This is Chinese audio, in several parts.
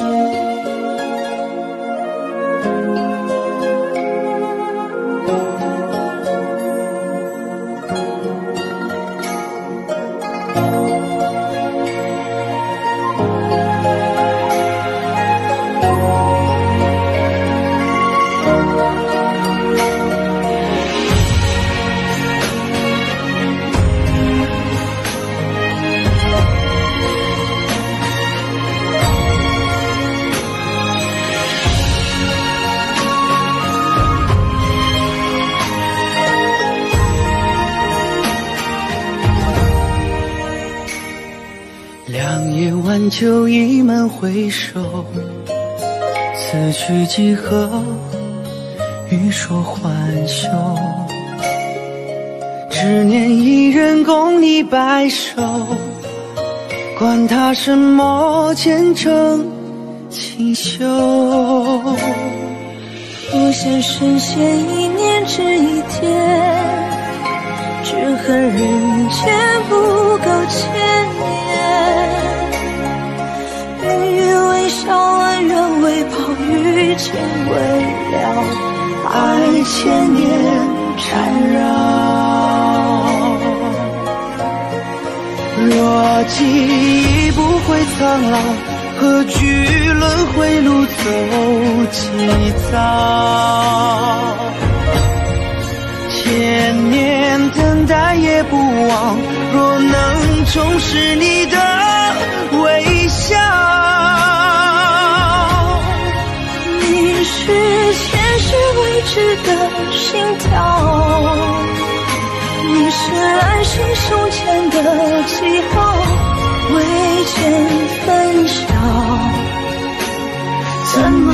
两夜晚酒一门回首，此去几何？欲说还休。只念一人共你白首，管他什么前程锦绣。我先深陷一念只一天，只恨人间不够千年。情未了，爱千年缠绕。若记忆不会苍老，何惧轮回路走几遭？千年等待也不忘，若能重拾你心跳，你是来生胸前的记号，未见分晓，怎么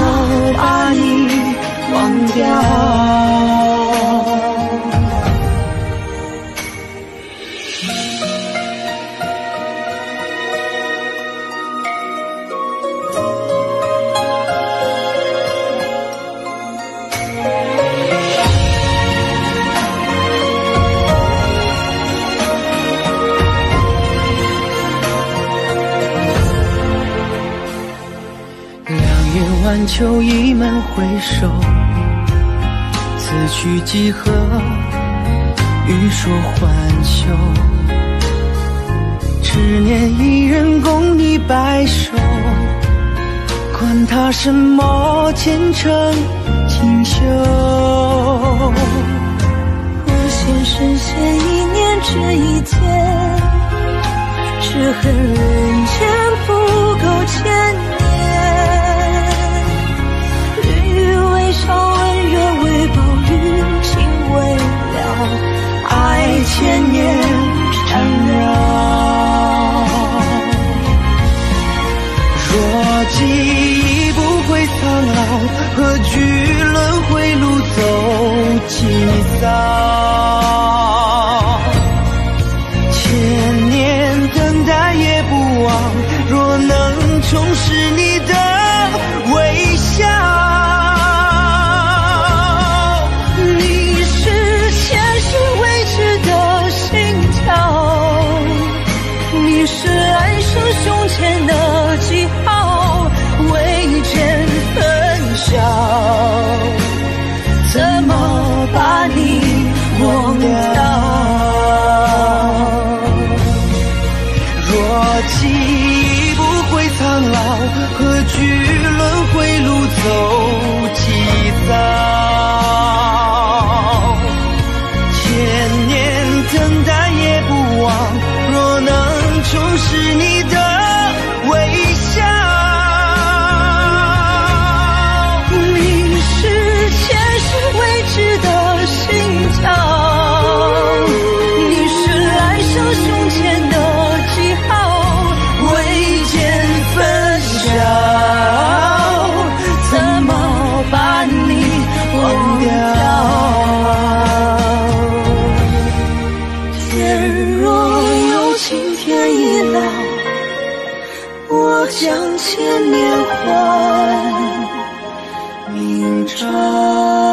夜晚秋意门回首，此去几何？欲说还休。只念一人共你白首，管他什么前程锦绣。我先深陷一念只一天，只恨是你的微笑。你是前世未知的心跳，你是来生胸前的记号，未见分晓，怎么把你忘掉？若记苍老，何惧轮回路走几遭？千年换明朝。